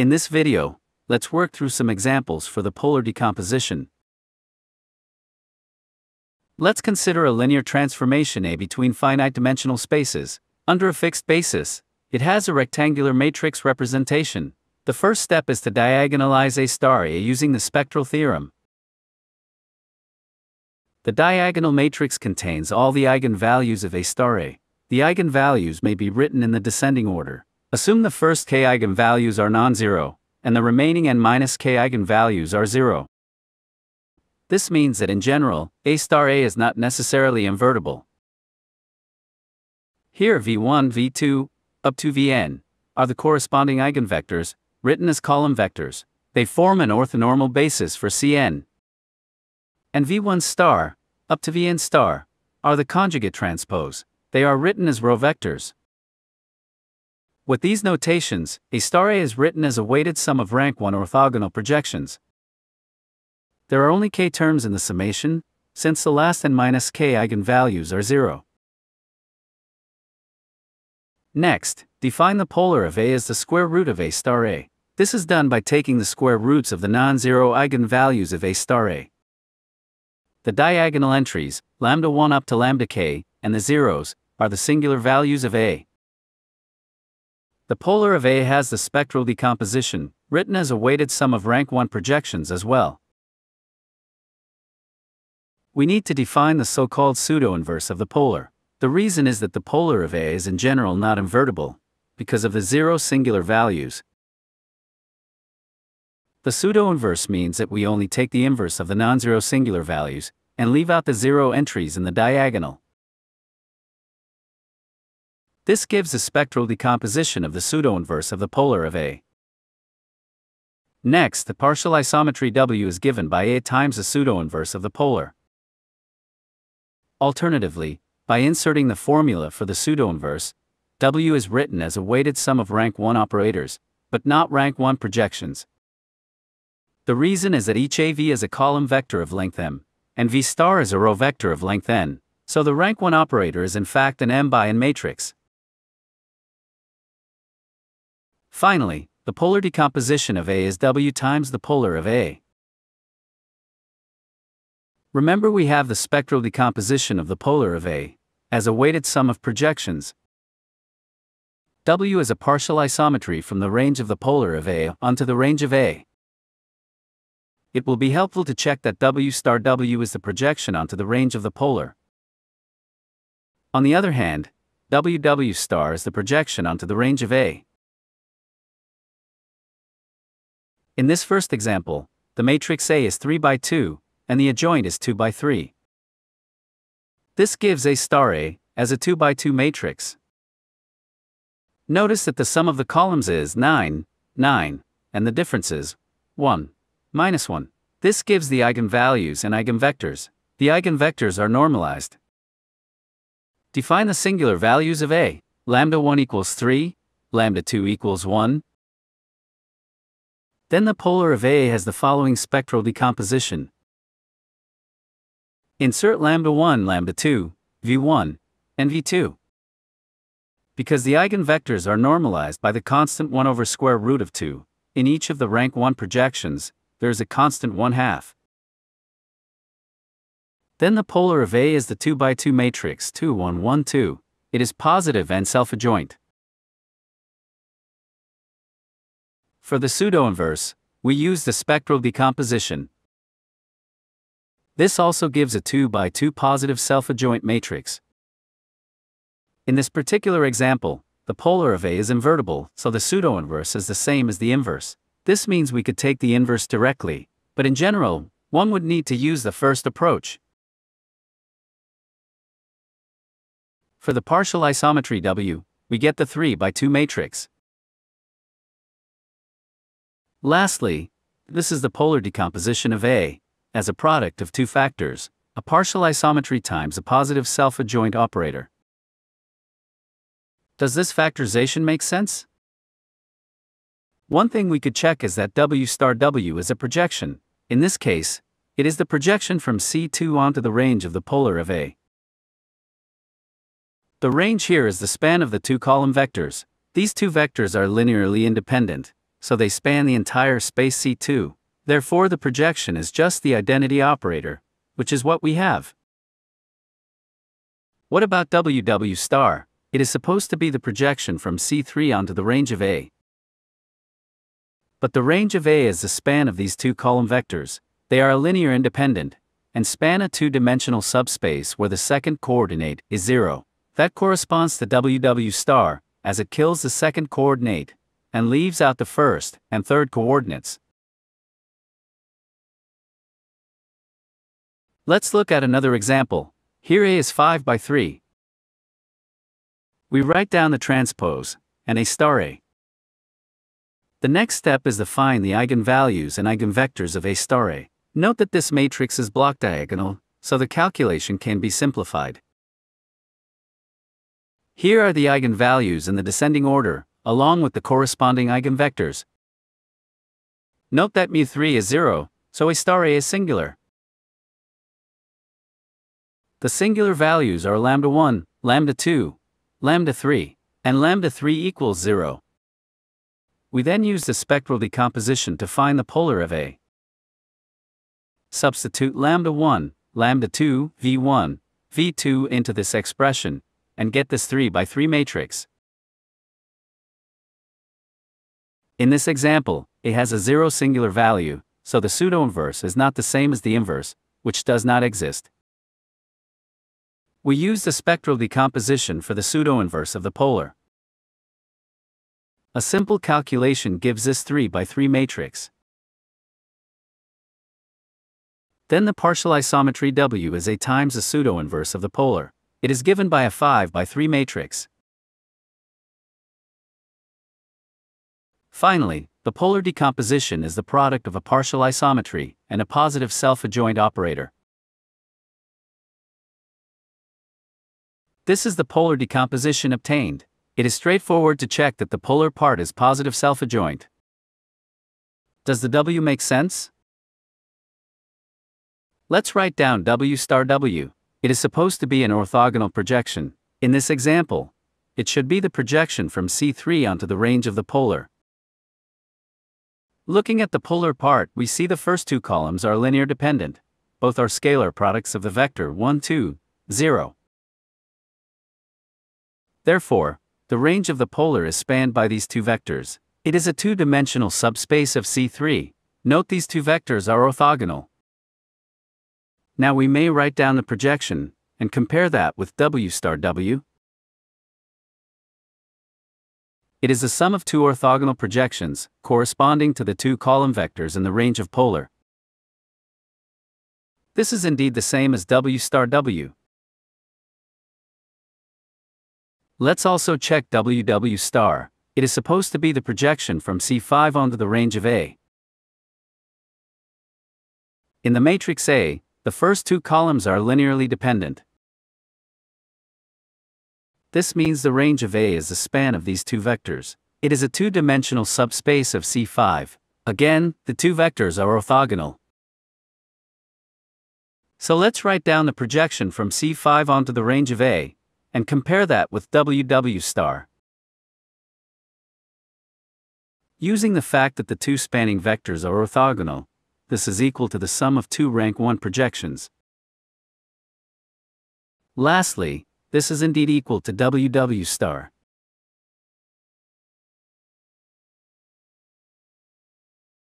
In this video, let's work through some examples for the polar decomposition. Let's consider a linear transformation A between finite dimensional spaces. Under a fixed basis, it has a rectangular matrix representation. The first step is to diagonalize A star A using the spectral theorem. The diagonal matrix contains all the eigenvalues of A star A. The eigenvalues may be written in the descending order. Assume the first k eigenvalues are non-zero, and the remaining n minus k eigenvalues are zero. This means that in general, A star A is not necessarily invertible. Here v1, v2, up to vn, are the corresponding eigenvectors, written as column vectors. They form an orthonormal basis for Cn and v1 star, up to vn star, are the conjugate transpose. They are written as row vectors. With these notations, A star A is written as a weighted sum of rank 1 orthogonal projections. There are only k terms in the summation, since the last n minus k eigenvalues are 0. Next, define the polar of A as the square root of A star A. This is done by taking the square roots of the non-zero eigenvalues of A star A. The diagonal entries, lambda 1 up to lambda k, and the zeros, are the singular values of A. The polar of A has the spectral decomposition, written as a weighted sum of rank 1 projections as well. We need to define the so-called pseudo-inverse of the polar. The reason is that the polar of A is in general not invertible, because of the zero singular values, the pseudo-inverse means that we only take the inverse of the non-zero singular values, and leave out the zero entries in the diagonal. This gives a spectral decomposition of the pseudo-inverse of the polar of A. Next, the partial isometry W is given by A times the pseudo-inverse of the polar. Alternatively, by inserting the formula for the pseudo-inverse, W is written as a weighted sum of rank 1 operators, but not rank 1 projections, the reason is that each AV is a column vector of length m, and V star is a row vector of length n, so the rank 1 operator is in fact an m by n matrix. Finally, the polar decomposition of A is W times the polar of A. Remember we have the spectral decomposition of the polar of A, as a weighted sum of projections. W is a partial isometry from the range of the polar of A onto the range of A it will be helpful to check that W star W is the projection onto the range of the polar. On the other hand, WW star is the projection onto the range of A. In this first example, the matrix A is 3 by 2, and the adjoint is 2 by 3. This gives A star A as a 2 by 2 matrix. Notice that the sum of the columns is 9, 9, and the difference is 1 minus 1. This gives the eigenvalues and eigenvectors. The eigenvectors are normalized. Define the singular values of A. Lambda 1 equals 3, lambda 2 equals 1. Then the polar of A has the following spectral decomposition. Insert lambda 1, lambda 2, v1, and v2. Because the eigenvectors are normalized by the constant 1 over square root of 2, in each of the rank 1 projections, there is a constant 1 half. Then the polar of A is the 2 by 2 matrix 2 1 1 2. It is positive and self-adjoint. For the pseudo-inverse, we use the spectral decomposition. This also gives a 2 by 2 positive self-adjoint matrix. In this particular example, the polar of A is invertible, so the pseudo-inverse is the same as the inverse. This means we could take the inverse directly, but in general, one would need to use the first approach. For the partial isometry W, we get the 3 by 2 matrix. Lastly, this is the polar decomposition of A, as a product of two factors, a partial isometry times a positive self-adjoint operator. Does this factorization make sense? One thing we could check is that W star W is a projection. In this case, it is the projection from C2 onto the range of the polar of A. The range here is the span of the two column vectors. These two vectors are linearly independent. So they span the entire space C2. Therefore, the projection is just the identity operator, which is what we have. What about WW star? It is supposed to be the projection from C3 onto the range of A. But the range of A is the span of these two column vectors. They are linear independent, and span a two-dimensional subspace where the second coordinate is 0. That corresponds to WW star, as it kills the second coordinate, and leaves out the first and third coordinates. Let's look at another example. Here A is 5 by 3. We write down the transpose, and A star A. The next step is to find the eigenvalues and eigenvectors of A star A. Note that this matrix is block diagonal, so the calculation can be simplified. Here are the eigenvalues in the descending order, along with the corresponding eigenvectors. Note that mu3 is 0, so A star A is singular. The singular values are lambda 1, lambda 2, lambda 3, and lambda 3 equals 0. We then use the spectral decomposition to find the polar of A. Substitute lambda 1, lambda 2, V1, V2 into this expression, and get this 3 by 3 matrix. In this example, it has a zero singular value, so the pseudo-inverse is not the same as the inverse, which does not exist. We use the spectral decomposition for the pseudo-inverse of the polar. A simple calculation gives this 3 by 3 matrix. Then the partial isometry W is A times the pseudo-inverse of the polar. It is given by a 5 by 3 matrix. Finally, the polar decomposition is the product of a partial isometry and a positive self-adjoint operator. This is the polar decomposition obtained. It is straightforward to check that the polar part is positive self-adjoint. Does the W make sense? Let's write down W star W. It is supposed to be an orthogonal projection. In this example, it should be the projection from C3 onto the range of the polar. Looking at the polar part, we see the first two columns are linear dependent. Both are scalar products of the vector 1, 2, 0. Therefore, the range of the polar is spanned by these two vectors. It is a two-dimensional subspace of C3. Note these two vectors are orthogonal. Now we may write down the projection, and compare that with W star W. It is the sum of two orthogonal projections, corresponding to the two column vectors in the range of polar. This is indeed the same as W star W. Let's also check WW star. It is supposed to be the projection from C5 onto the range of A. In the matrix A, the first two columns are linearly dependent. This means the range of A is the span of these two vectors. It is a two-dimensional subspace of C5. Again, the two vectors are orthogonal. So let's write down the projection from C5 onto the range of A, and compare that with WW star. Using the fact that the two spanning vectors are orthogonal, this is equal to the sum of two rank 1 projections. Lastly, this is indeed equal to WW star.